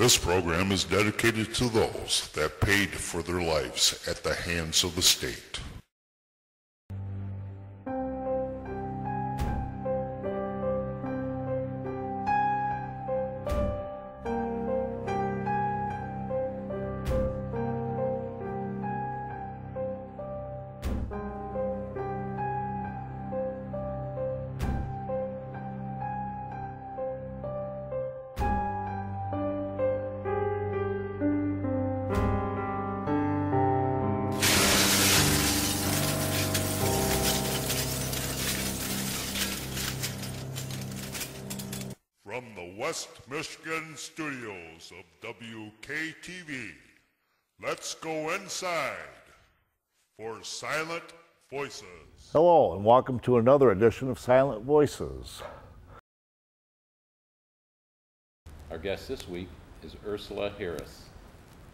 This program is dedicated to those that paid for their lives at the hands of the state. Studios of WKTV, let's go inside for Silent Voices. Hello, and welcome to another edition of Silent Voices. Our guest this week is Ursula Harris,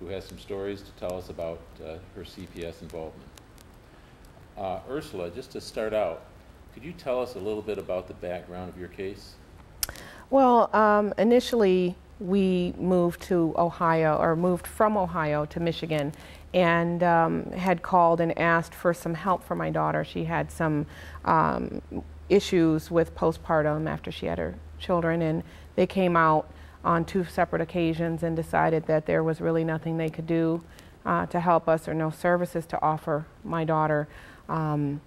who has some stories to tell us about uh, her CPS involvement. Uh, Ursula, just to start out, could you tell us a little bit about the background of your case? Well, um, initially we moved to Ohio, or moved from Ohio to Michigan, and um, had called and asked for some help for my daughter. She had some um, issues with postpartum after she had her children, and they came out on two separate occasions and decided that there was really nothing they could do uh, to help us or no services to offer my daughter. Um,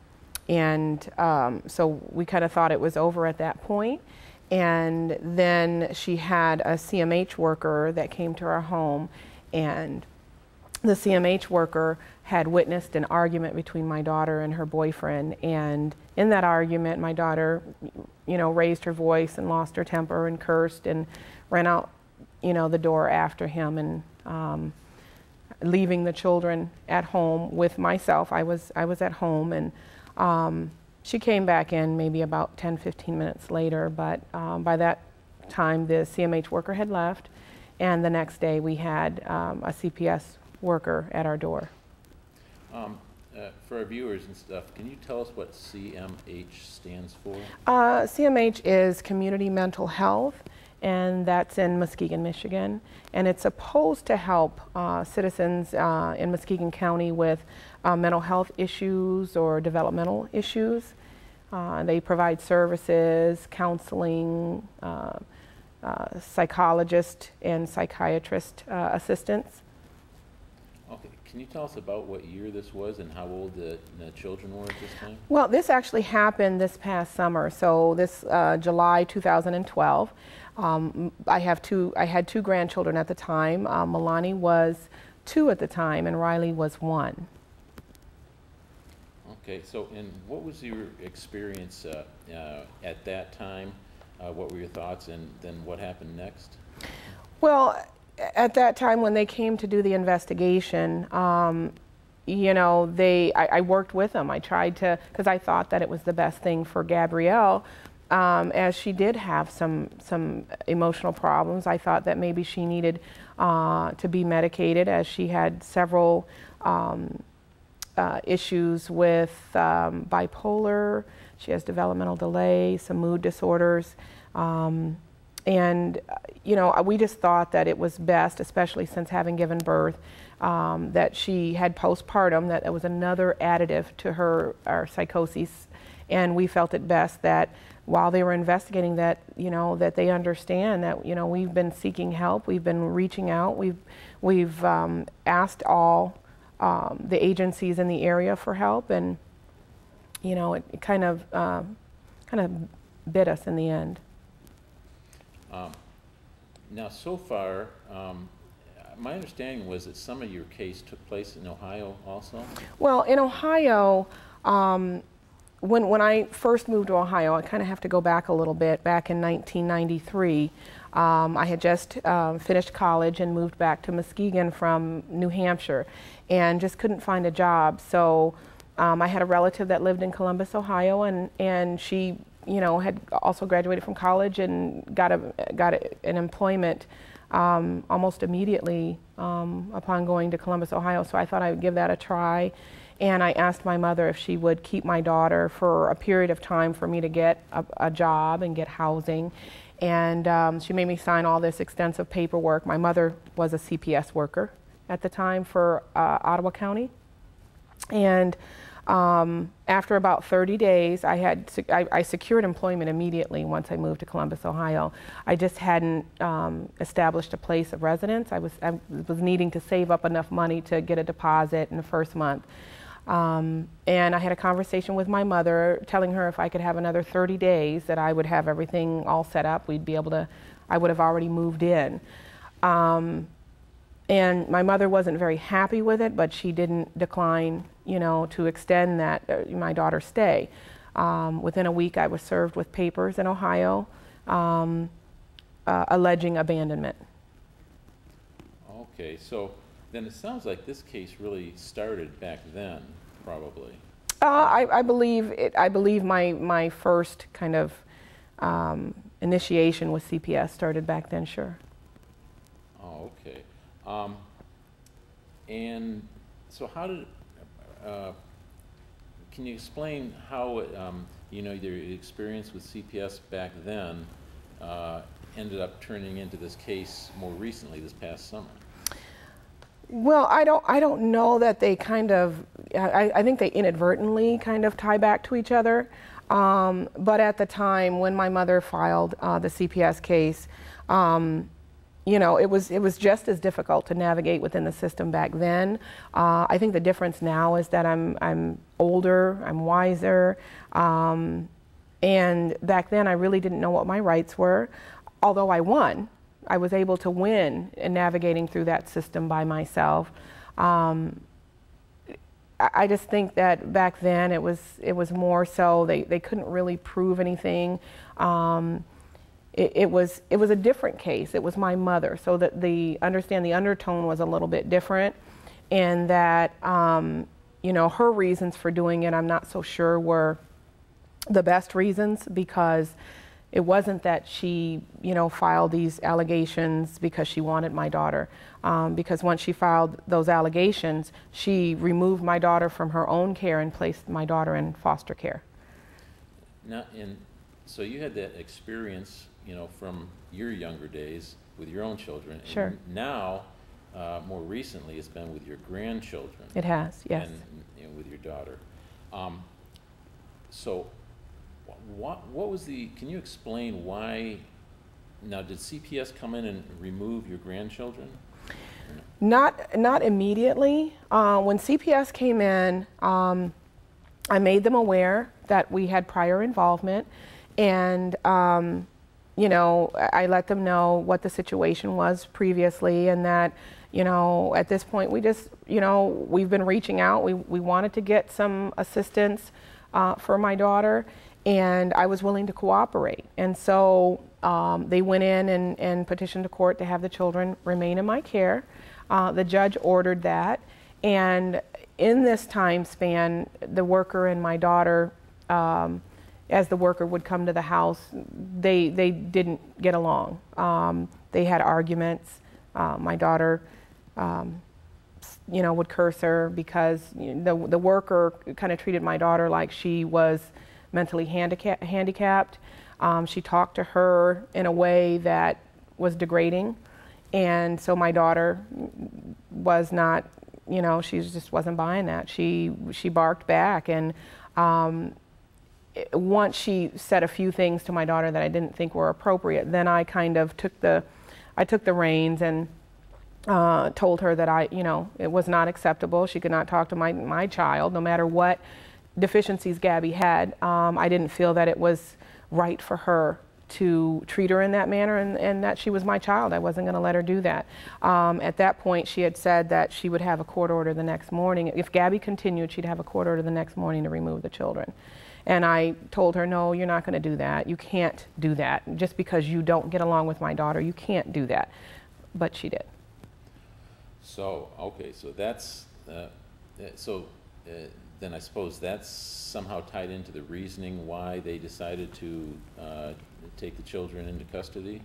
and um, so we kind of thought it was over at that point. And then she had a CMH worker that came to our home, and the CMH worker had witnessed an argument between my daughter and her boyfriend. And in that argument, my daughter, you know, raised her voice and lost her temper and cursed and ran out, you know, the door after him and um, leaving the children at home with myself. I was I was at home and. Um, she came back in maybe about 10, 15 minutes later, but um, by that time the CMH worker had left, and the next day we had um, a CPS worker at our door. Um, uh, for our viewers and stuff, can you tell us what CMH stands for? Uh, CMH is Community Mental Health, and that's in Muskegon, Michigan. And it's supposed to help uh, citizens uh, in Muskegon County with uh, mental health issues or developmental issues. Uh, they provide services, counseling, uh, uh, psychologist and psychiatrist assistance. Okay, can you tell us about what year this was and how old the, the children were at this time? Well, this actually happened this past summer, so this July 2012. Um, I have two. I had two grandchildren at the time. Uh, Milani was two at the time, and Riley was one. Okay, so and what was your experience uh, uh, at that time? Uh, what were your thoughts, and then what happened next? Well, at that time when they came to do the investigation, um, you know, they I, I, worked with them. I tried to because I thought that it was the best thing for Gabrielle. Um, as she did have some some emotional problems, I thought that maybe she needed uh, to be medicated, as she had several um, uh, issues with um, bipolar. She has developmental delay, some mood disorders. Um, and, you know, we just thought that it was best, especially since having given birth, um, that she had postpartum, that it was another additive to her our psychosis. And we felt it best that while they were investigating that, you know, that they understand that, you know, we've been seeking help, we've been reaching out, we've, we've um, asked all um, the agencies in the area for help, and you know, it, it kind of uh, kind of bit us in the end. Um, now, so far, um, my understanding was that some of your case took place in Ohio also. Well, in Ohio. When, when I first moved to Ohio, I kind of have to go back a little bit, back in 1993. Um, I had just um, finished college and moved back to Muskegon from New Hampshire and just couldn't find a job. So um, I had a relative that lived in Columbus, Ohio, and, and she you know, had also graduated from college and got, a, got a, an employment um, almost immediately um, upon going to Columbus, Ohio. So I thought I would give that a try. And I asked my mother if she would keep my daughter for a period of time for me to get a, a job and get housing. And um, she made me sign all this extensive paperwork. My mother was a CPS worker at the time for uh, Ottawa County. And um, after about 30 days, I had I, I secured employment immediately once I moved to Columbus, Ohio. I just hadn't um, established a place of residence. I was I was needing to save up enough money to get a deposit in the first month. Um, and I had a conversation with my mother, telling her if I could have another 30 days, that I would have everything all set up. We'd be able to. I would have already moved in. Um, and my mother wasn't very happy with it, but she didn't decline, you know, to extend that uh, my daughter's stay. Um, within a week, I was served with papers in Ohio um, uh, alleging abandonment. Okay, so then it sounds like this case really started back then, probably. Uh, I, I believe it, I believe my my first kind of um, initiation with CPS started back then. Sure. Oh, okay. Um, and so how did, uh, can you explain how, um, you know, your experience with CPS back then uh, ended up turning into this case more recently, this past summer? Well, I don't, I don't know that they kind of, I, I think they inadvertently kind of tie back to each other. Um, but at the time when my mother filed uh, the CPS case, um, you know, it was, it was just as difficult to navigate within the system back then. Uh, I think the difference now is that I'm, I'm older, I'm wiser, um, and back then I really didn't know what my rights were, although I won. I was able to win in navigating through that system by myself. Um, I just think that back then it was it was more so they, they couldn't really prove anything. Um, it, it was it was a different case. It was my mother, so that the understand the undertone was a little bit different, and that um, you know her reasons for doing it I'm not so sure were the best reasons because it wasn't that she, you know, filed these allegations because she wanted my daughter. Um, because once she filed those allegations, she removed my daughter from her own care and placed my daughter in foster care. Now, and so you had that experience, you know, from your younger days with your own children. Sure. And now, uh, more recently, it's been with your grandchildren. It has, yes. And, and with your daughter. Um, so, what, what was the, can you explain why, now, did CPS come in and remove your grandchildren? Not, not immediately. Uh, when CPS came in, um, I made them aware that we had prior involvement, and um, you know, I let them know what the situation was previously, and that you know, at this point, we just, you know, we've been reaching out. We we wanted to get some assistance uh, for my daughter, and I was willing to cooperate. And so um, they went in and, and petitioned the court to have the children remain in my care. Uh, the judge ordered that, and in this time span, the worker and my daughter, um, as the worker would come to the house, they they didn't get along. Um, they had arguments. Uh, my daughter, um, you know, would curse her because you know, the the worker kind of treated my daughter like she was mentally handica- handicapped. Um, she talked to her in a way that was degrading, and so my daughter was not, you know, she just wasn't buying that. She she barked back, and um, once she said a few things to my daughter that I didn't think were appropriate, then I kind of took the, I took the reins and uh, told her that I, you know, it was not acceptable. She could not talk to my my child, no matter what deficiencies Gabby had. Um, I didn't feel that it was right for her to treat her in that manner and, and that she was my child. I wasn't going to let her do that. Um, at that point, she had said that she would have a court order the next morning. If Gabby continued, she'd have a court order the next morning to remove the children. And I told her, no, you're not going to do that. You can't do that. Just because you don't get along with my daughter, you can't do that. But she did. So, okay, so that's, uh, uh, so uh, then I suppose that's somehow tied into the reasoning why they decided to uh, take the children into custody?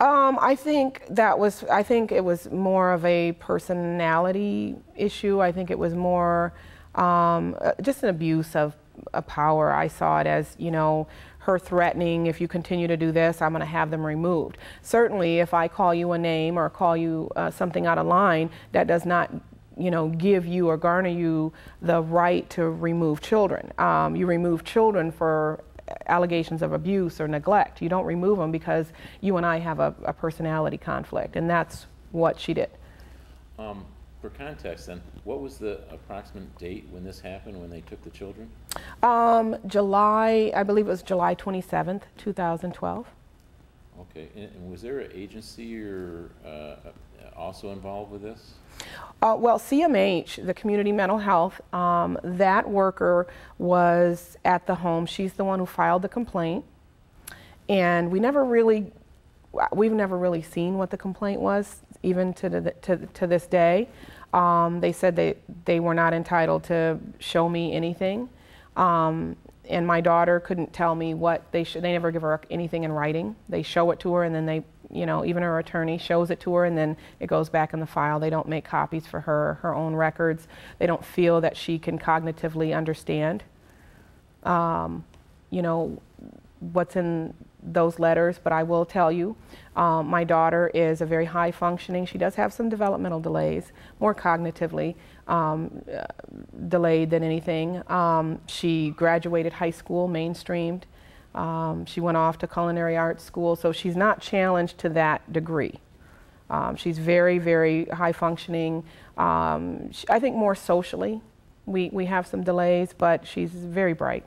Um, I think that was, I think it was more of a personality issue. I think it was more um, uh, just an abuse of, a power. I saw it as, you know, her threatening, if you continue to do this, I'm going to have them removed. Certainly, if I call you a name or call you uh, something out of line, that does not you know, give you or garner you the right to remove children. Um, you remove children for allegations of abuse or neglect. You don't remove them because you and I have a, a personality conflict, and that's what she did. Um, for context then, what was the approximate date when this happened, when they took the children? Um, July, I believe it was July 27th, 2012. Okay, and, and was there an agency or uh, also involved with this? Uh, well, CMH, the Community Mental Health, um, that worker was at the home. She's the one who filed the complaint. And we never really, we've never really seen what the complaint was, even to, the, to, to this day. Um, they said they, they were not entitled to show me anything. Um, and my daughter couldn't tell me what they should, they never give her anything in writing. They show it to her and then they you know, even her attorney shows it to her and then it goes back in the file. They don't make copies for her, her own records. They don't feel that she can cognitively understand, um, you know, what's in those letters. But I will tell you, um, my daughter is a very high functioning. She does have some developmental delays, more cognitively um, uh, delayed than anything. Um, she graduated high school, mainstreamed. Um, she went off to culinary arts school, so she's not challenged to that degree. Um, she's very, very high functioning. Um, she, I think more socially, we, we have some delays, but she's very bright.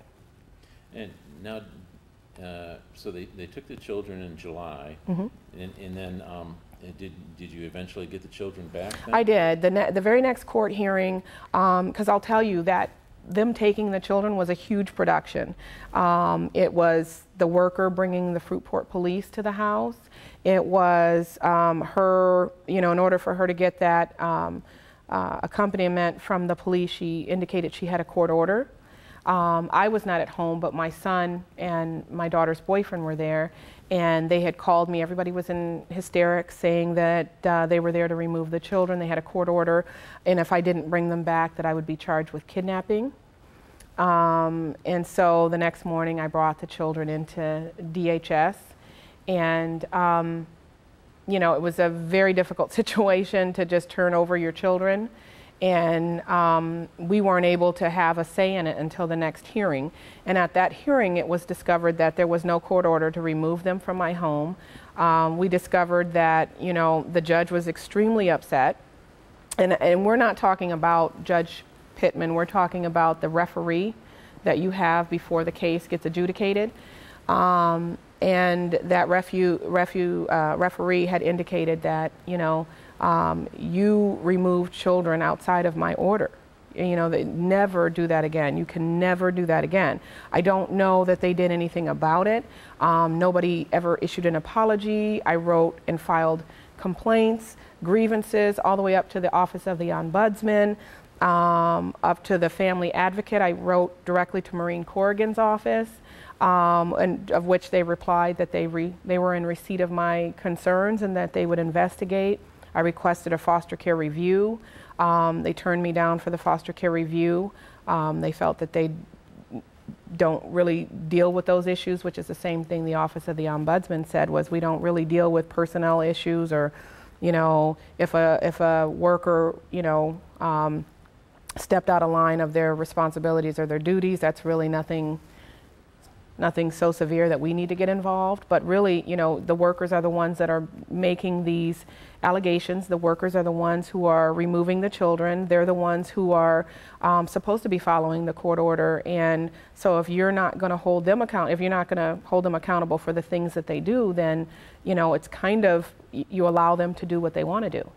And now, uh, so they, they took the children in July, Mm-hmm. and, and then um, did, did you eventually get the children back? then? I did. The, ne- the very next court hearing, because I'll tell you that them taking the children was a huge production. Um, it was the worker bringing the Fruitport police to the house. It was um, her, you know, in order for her to get that um, uh, accompaniment from the police, she indicated she had a court order. Um, I was not at home, but my son and my daughter's boyfriend were there, and they had called me. Everybody was in hysterics, saying that uh, they were there to remove the children. They had a court order, and if I didn't bring them back, that I would be charged with kidnapping. Um, and so the next morning, I brought the children into DHS, and um, you know, it was a very difficult situation to just turn over your children. And um, we weren't able to have a say in it until the next hearing. And at that hearing, it was discovered that there was no court order to remove them from my home. Um, we discovered that, you know, the judge was extremely upset. And, and we're not talking about Judge Pittman, we're talking about the referee that you have before the case gets adjudicated. Um, and that refu, refu, uh, referee had indicated that, you know, um, you remove children outside of my order. You know, they never do that again. You can never do that again. I don't know that they did anything about it. Um, nobody ever issued an apology. I wrote and filed complaints, grievances, all the way up to the Office of the Ombudsman, um, up to the Family Advocate. I wrote directly to Maura Corrigan's office. Um, and of which they replied that they, re, they were in receipt of my concerns and that they would investigate. I requested a foster care review. Um, they turned me down for the foster care review. Um, they felt that they don't really deal with those issues, which is the same thing the Office of the Ombudsman said was we don't really deal with personnel issues or, you know, if a if a worker, you know, um, stepped out of line of their responsibilities or their duties, that's really nothing nothing so severe that we need to get involved. But really, you know, the workers are the ones that are making these allegations. The workers are the ones who are removing the children. They're the ones who are um, supposed to be following the court order. And so if you're not going to hold them account, if you're not going to hold them accountable for the things that they do, then, you know, it's kind of, you allow them to do what they want to do.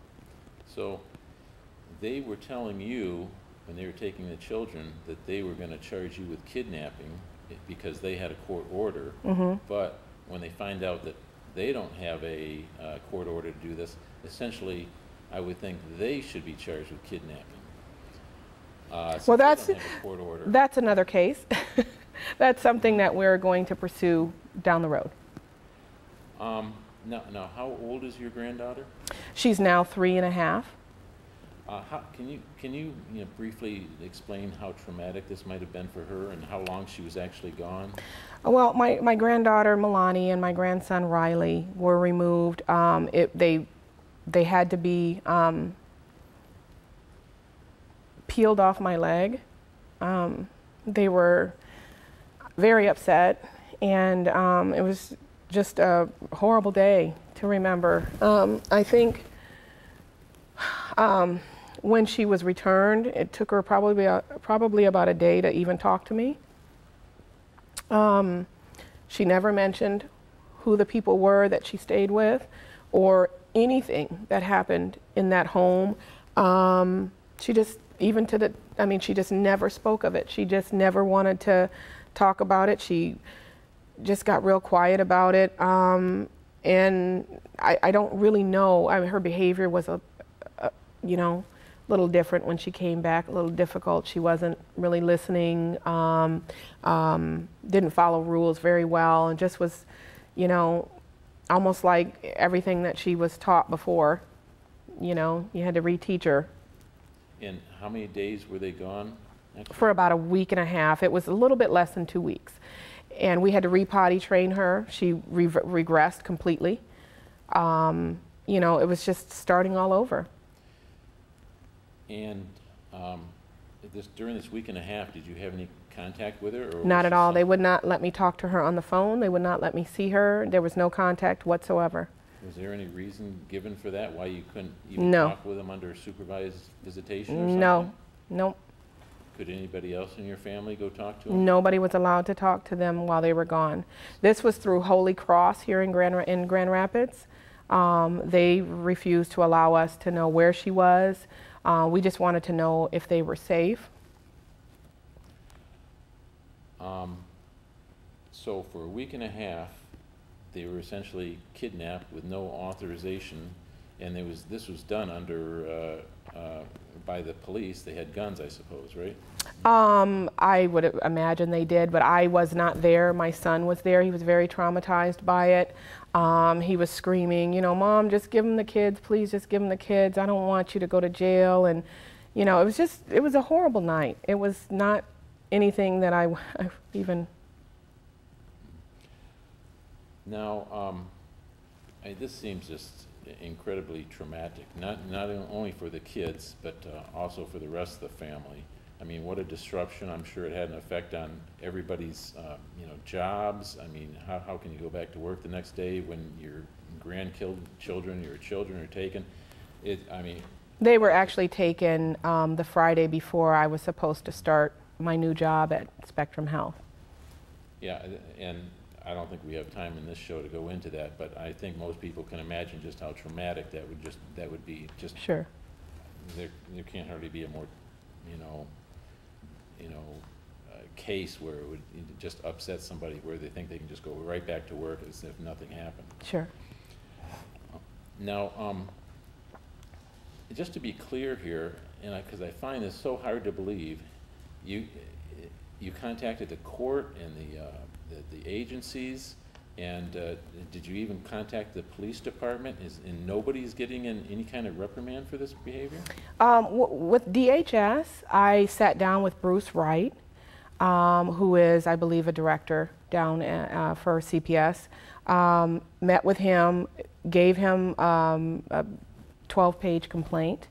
So they were telling you, when they were taking the children, that they were going to charge you with kidnapping because they had a court order. But when they find out that they don't have a uh, court order to do this, essentially, I would think they should be charged with kidnapping. Uh, Well, that's- don't have a court order. That's another case. That's something that we're going to pursue down the road. Um, now, now, how old is your granddaughter? She's now three and a half. Uh, how, can you, can you, you know, briefly explain how traumatic this might have been for her and how long she was actually gone? Well, my, my granddaughter Milani and my grandson Riley were removed. Um, it, they, they had to be um, peeled off my leg. Um, they were very upset, and um, it was just a horrible day to remember. Um, I think um, when she was returned, it took her probably a, probably about a day to even talk to me. Um, she never mentioned who the people were that she stayed with or anything that happened in that home. Um, she just, even to the, I mean, she just never spoke of it. She just never wanted to talk about it. She just got real quiet about it. Um, and I, I don't really know. I mean, her behavior was a, you know, a little different when she came back, a little difficult. She wasn't really listening, um, um, didn't follow rules very well, and just was, you know, almost like everything that she was taught before. You know, you had to reteach her And how many days were they gone? actually? for about a week and a half. It was a little bit less than two weeks. And we had to repotty train her. She re- regressed completely. Um, you know, it was just starting all over. And um, this, during this week and a half, did you have any contact with her? or Not at all. They would not let me talk to her on the phone. They would not let me see her. There was no contact whatsoever. Was there any reason given for that, why you couldn't even No. talk with them under supervised visitation or something? No, nope. Could anybody else in your family go talk to them? Nobody was allowed to talk to them while they were gone. This was through Holy Cross here in Grand, in Grand Rapids. Um, they refused to allow us to know where she was. Uh, we just wanted to know if they were safe. Um, So for a week and a half, they were essentially kidnapped with no authorization, and there was, this was done under, uh, uh, by the police. They had guns, I suppose, right? Um, I would imagine they did, but I was not there. My son was there. He was very traumatized by it. Um, he was screaming, you know, Mom, just give him the kids. Please just give him the kids. I don't want you to go to jail. And, you know, it was just, it was a horrible night. It was not anything that I, I even, Now, um, I, this seems just incredibly traumatic, not, not only for the kids, but uh, also for the rest of the family. I mean, what a disruption. I'm sure it had an effect on everybody's, uh, you know, jobs. I mean, how, how can you go back to work the next day when your grandchildren, your children are taken? It, I mean, they were actually taken um, the Friday before I was supposed to start my new job at Spectrum Health. yeah, and I don't think we have time in this show to go into that, but I think most people can imagine just how traumatic that would just, that would be, just Sure. there, there can't hardly be a more, you know, you know, uh, case where it would just upset somebody where they think they can just go right back to work as if nothing happened. Sure. Now, um, just to be clear here, and I, because I find this so hard to believe, you, you contacted the court and the, uh, the, the agencies, and, uh, did you even contact the police department? Is, and nobody's getting in any kind of reprimand for this behavior? Um, with DHS, I sat down with Bruce Wright, um, who is, I believe, a director down uh, for CPS. Um, met with him, gave him um, a 12 page complaint,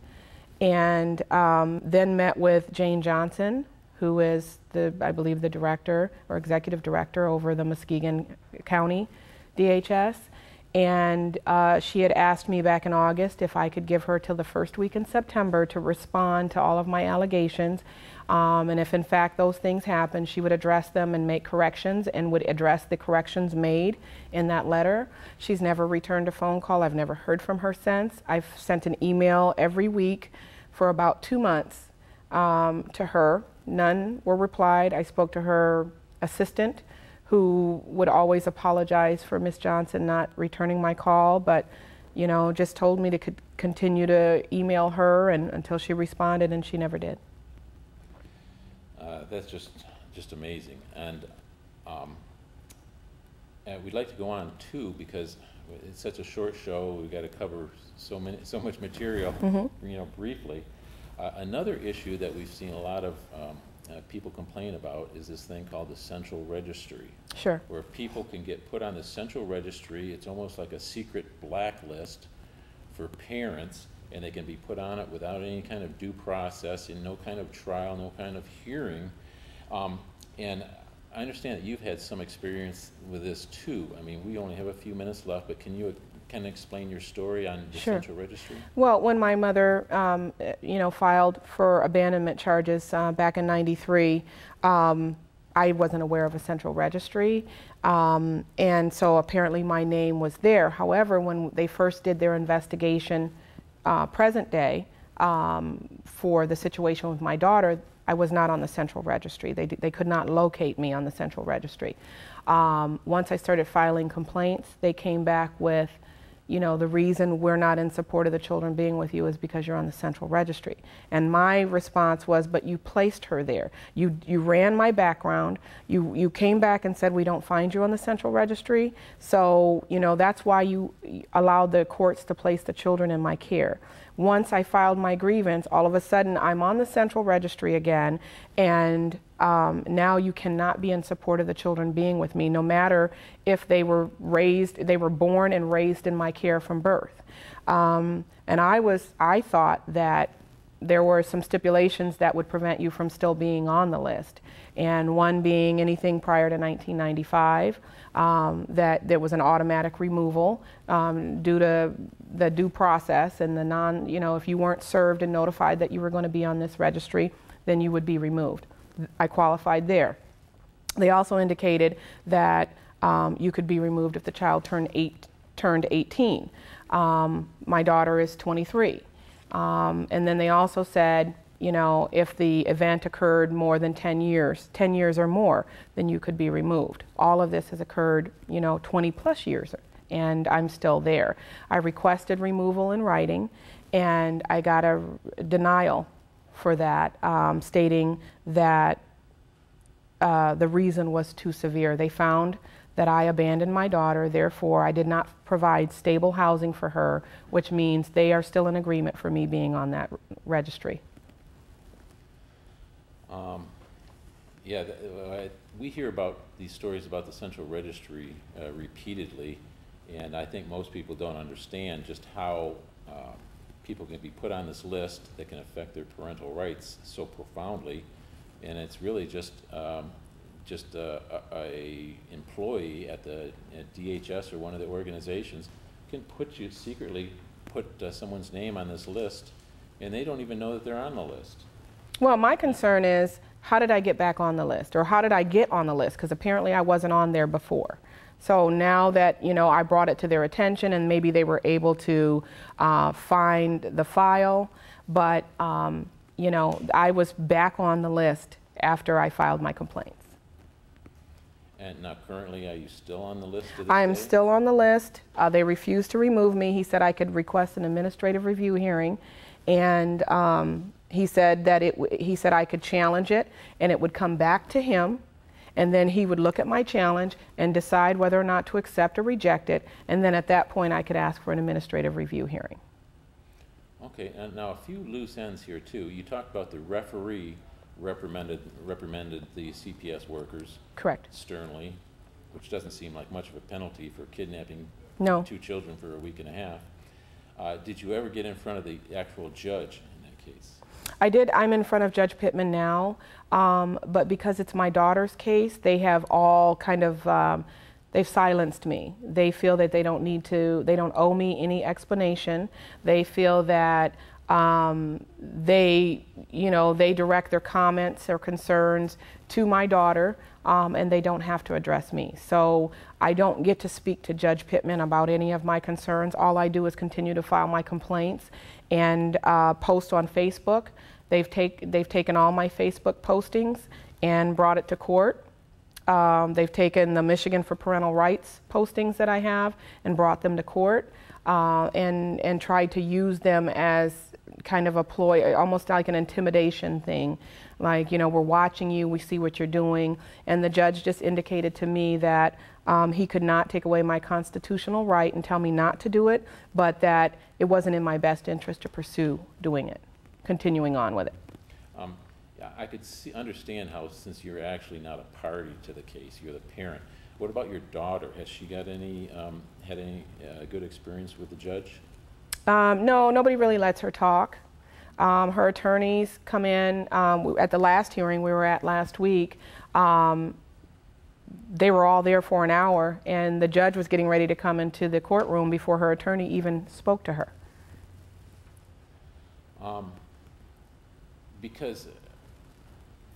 and um, then met with Jane Johnson, who is the, I believe, the director or executive director over the Muskegon County DHS. And uh, she had asked me back in August if I could give her till the first week in September to respond to all of my allegations. Um, and if in fact those things happened, she would address them and make corrections and would address the corrections made in that letter. She's never returned a phone call. I've never heard from her since. I've sent an email every week for about two months um, to her. None were replied. I spoke to her assistant, who would always apologize for Miss Johnson not returning my call, but you know, just told me to co- continue to email her and until she responded, and she never did. Uh, that's just, just amazing. And, um, and we'd like to go on too, because it's such a short show, we've got to cover so many, so much material, you know, briefly. Uh, Another issue that we've seen a lot of um, uh, people complain about is this thing called the central registry, Sure. where people can get put on the central registry. It's almost like a secret blacklist for parents, and they can be put on it without any kind of due process, and no kind of trial, no kind of hearing. Um, And I understand that you've had some experience with this too. I mean, we only have a few minutes left, but can you kind of explain your story on the Sure. central registry? Well, when my mother, um, you know, filed for abandonment charges uh, back in '93, um, I wasn't aware of a central registry, um, and so apparently my name was there. However, when they first did their investigation, uh, present day, um, for the situation with my daughter, I was not on the central registry. They, they could not locate me on the central registry. Um, once I started filing complaints, they came back with, you know, the reason we're not in support of the children being with you is because you're on the central registry. And my response was, but you placed her there. You, you ran my background. You, you came back and said, we don't find you on the central registry. So, you know, that's why you allowed the courts to place the children in my care. Once I filed my grievance, all of a sudden I'm on the central registry again, and um, now you cannot be in support of the children being with me, no matter if they were raised, they were born and raised in my care from birth. Um, and I was, I thought that there were some stipulations that would prevent you from still being on the list. And one being anything prior to 1995, um, that there was an automatic removal um, due to the due process and the non, you know, if you weren't served and notified that you were going to be on this registry, then you would be removed. I qualified there. They also indicated that um, you could be removed if the child turned, eight, turned 18. Um, my daughter is 23. Um, and then they also said, you know, if the event occurred more than 10 years, 10 years or more, then you could be removed. All of this has occurred, you know, 20 plus years, and I'm still there. I requested removal in writing, and I got a denial for that, um, stating that uh, the reason was too severe. They found that I abandoned my daughter, therefore, I did not provide stable housing for her, which means they are still in agreement for me being on that registry. Um, Yeah, th- uh, I- we hear about these stories about the central registry uh, repeatedly, and I think most people don't understand just how uh, people can be put on this list that can affect their parental rights so profoundly. And it's really just, um, just a, a- a employee at the at DHS or one of the organizations can put you, secretly put uh, someone's name on this list, and they don't even know that they're on the list. Well, my concern is how did I get back on the list, or how did I get on the list? Because apparently I wasn't on there before. So now that you know, I brought it to their attention, and maybe they were able to uh, find the file, but um, you know, I was back on the list after I filed my complaints. And now currently, are you still on the list I am day? still on the list. Uh, they refused to remove me. He said I could request an administrative review hearing, and um, he said that it. He said I could challenge it, and it would come back to him, and then he would look at my challenge and decide whether or not to accept or reject it, and then at that point I could ask for an administrative review hearing. Okay, and now a few loose ends here too. You talked about the referee reprimanded, reprimanded the CPS workers Correct. sternly, which doesn't seem like much of a penalty for kidnapping No. two children for a week and a half. Uh, did you ever get in front of the actual judge in that case? I did. I'm in front of Judge Pittman now, um, but because it's my daughter's case, they have all kind of um, they've silenced me. They feel that they don't need to. They don't owe me any explanation. They feel that um, they, you know, they direct their comments or concerns to my daughter, um, and they don't have to address me. So I don't get to speak to Judge Pittman about any of my concerns. All I do is continue to file my complaints and uh, post on Facebook. They've, take, they've taken all my Facebook postings and brought it to court. Um, they've taken the Michigan for Parental Rights postings that I have and brought them to court uh, and, and tried to use them as kind of a ploy, almost like an intimidation thing. Like, you know, we're watching you, we see what you're doing. And the judge just indicated to me that um, he could not take away my constitutional right and tell me not to do it, but that it wasn't in my best interest to pursue doing it. continuing on with it. Um, yeah, I could see, understand how, since you're actually not a party to the case, you're the parent. What about your daughter? Has she got any, um, had any uh, good experience with the judge? Um, no, nobody really lets her talk. Um, her attorneys come in um, at the last hearing we were at last week. Um, they were all there for an hour, and the judge was getting ready to come into the courtroom before her attorney even spoke to her. Um, because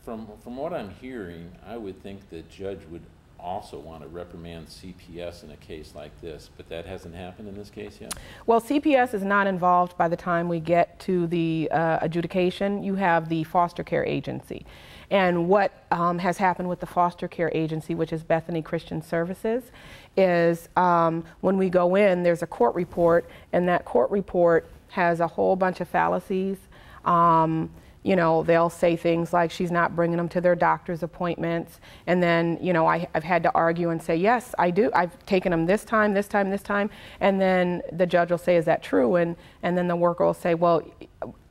from, from what I'm hearing, I would think the judge would also want to reprimand CPS in a case like this, but that hasn't happened in this case yet? Well, CPS is not involved by the time we get to the uh, adjudication. You have the foster care agency. And what um, has happened with the foster care agency, which is Bethany Christian Services, is um, when we go in, there's a court report, and that court report has a whole bunch of fallacies. Um, you know, they'll say things like she's not bringing them to their doctor's appointments. And then, you know, I, have had to argue and say, yes, I do. I've taken them this time, this time, this time. And then the judge will say, is that true? And, and then the worker will say, well,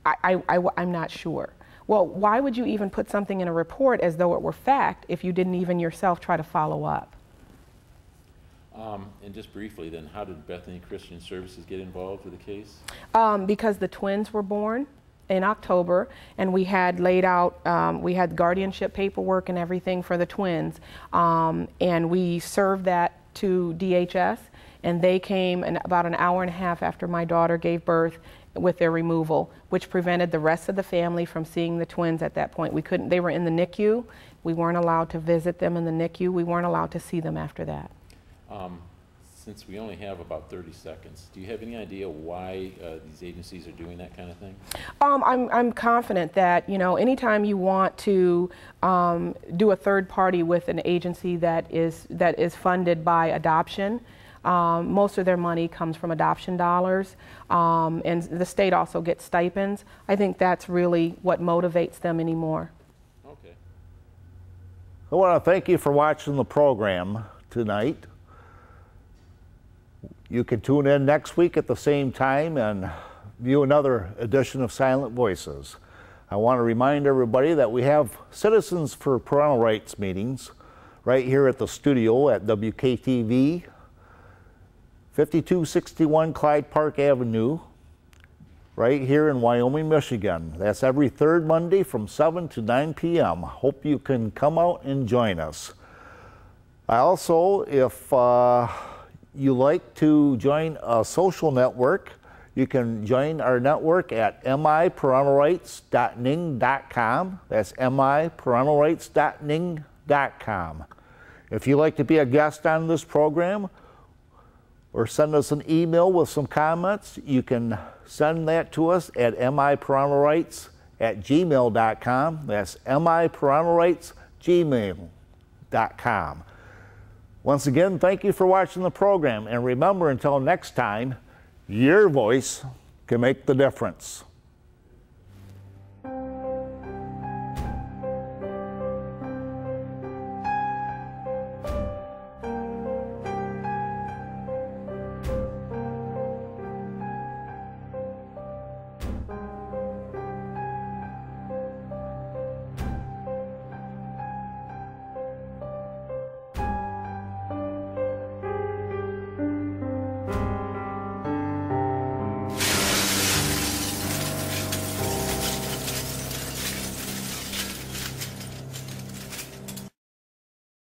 I, I, I, I'm not sure. Well, why would you even put something in a report as though it were fact if you didn't even yourself try to follow up? Um, and just briefly then, how did Bethany Christian Services get involved with the case? Um, because the twins were born in October, and we had laid out, um, we had guardianship paperwork and everything for the twins, um, and we served that to DHS, and they came an, about an hour and a half after my daughter gave birth with their removal, which prevented the rest of the family from seeing the twins at that point. We couldn't, they were in the NICU. We weren't allowed to visit them in the NICU. We weren't allowed to see them after that. Um, since we only have about 30 seconds, do you have any idea why uh, these agencies are doing that kind of thing? Um, I'm, I'm confident that, you know, anytime you want to um, do a third party with an agency that is, that is funded by adoption, um, most of their money comes from adoption dollars, um, and the state also gets stipends. I think that's really what motivates them anymore. Okay. I want to thank you for watching the program tonight. You can tune in next week at the same time and view another edition of Silent Voices. I want to remind everybody that we have Citizens for Parental Rights meetings right here at the studio at WKTV, 5261 Clyde Park Avenue, right here in Wyoming, Michigan. That's every third Monday from 7 to 9 p.m. Hope you can come out and join us. I also, if uh, you like to join a social network, you can join our network at miparentalrights.ning.com. That's miparentalrights.ning.com. If you'd like to be a guest on this program or send us an email with some comments, you can send that to us at miparentalrights at gmail.com. That's miparentalrights.gmail.com. Once again, thank you for watching the program. And remember, until next time, your voice can make the difference.